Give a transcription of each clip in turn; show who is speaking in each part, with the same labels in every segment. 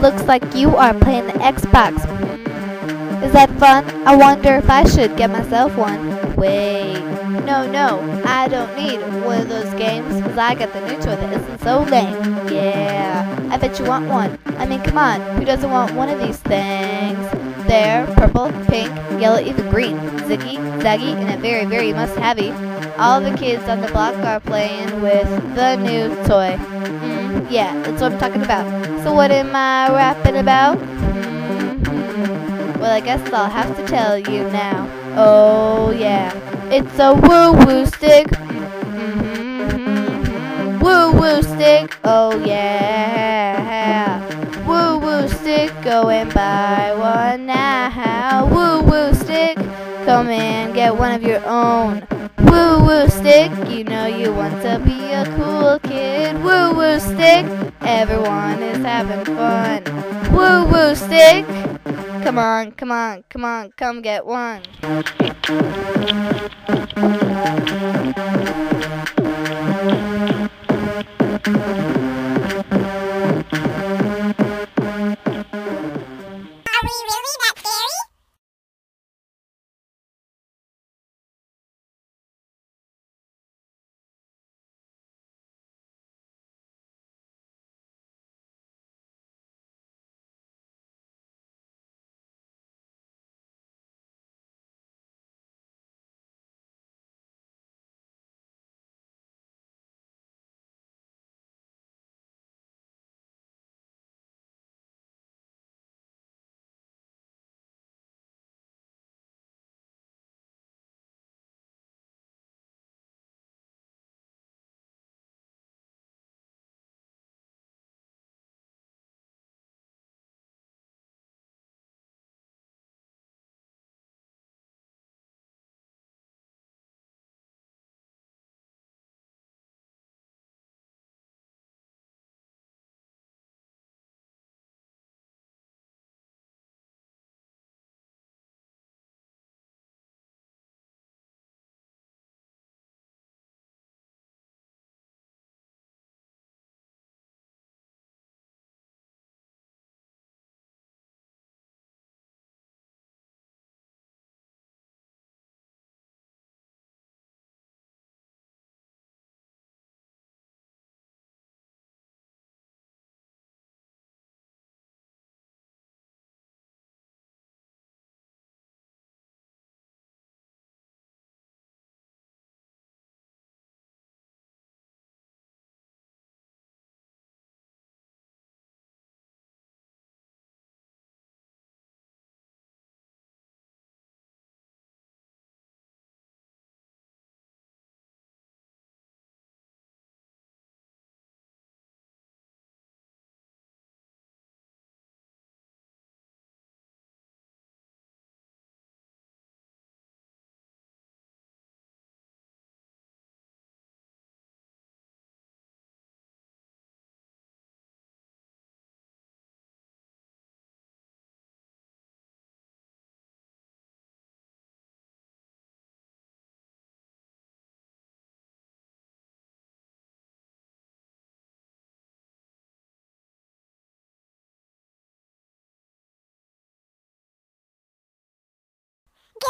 Speaker 1: looks like you are playing the Xbox. Is that fun? I wonder if I should get myself one. Wait, no, no, I don't need one of those games because I got the new toy that isn't so lame. Yeah, I bet you want one. I mean, come on, who doesn't want one of these things? There, purple, pink, yellow, even green. Ziggy, Zaggy, and a very, very must-havey. All the kids on the block are playing with the new toy. Mm, yeah, that's what I'm talking about. So what am I rapping about? Mm-hmm. Well, I guess I'll have to tell you now. Oh yeah, it's a woo-woo stick. Mm-hmm. Woo-woo stick. Oh yeah. Woo-woo stick, go and buy one now. Woo-woo stick, come and get one of your own. Woo woo stick, you know you want to be a cool kid. Woo woo stick, everyone is having fun. Woo woo stick, Come on, come on, come on, come get one. Are we really that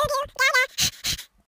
Speaker 1: do.